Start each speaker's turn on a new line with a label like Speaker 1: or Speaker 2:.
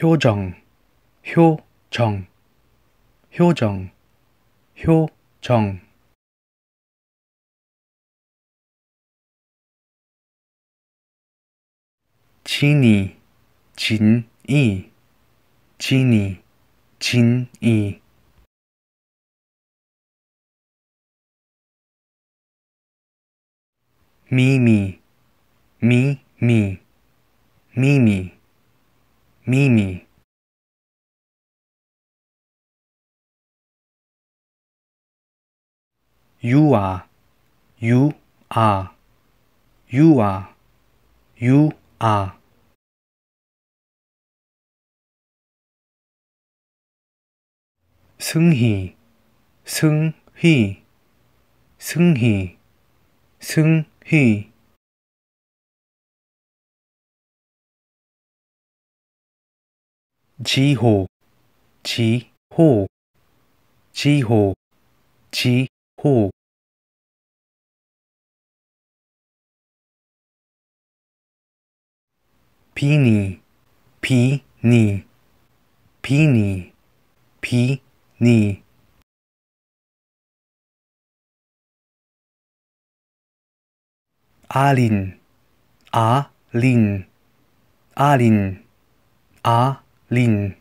Speaker 1: 효정, 효정, 효정, 효정. 진이, 진이, 진이, 진이. 미미, 미미, 미미, 미미. 유아, 유아, 유아, 유아. 승희, 승희, 승희, 승희. 气候，气候，气候，气候。皮尼，皮尼，皮尼，皮尼。阿林，阿林，阿林，阿。林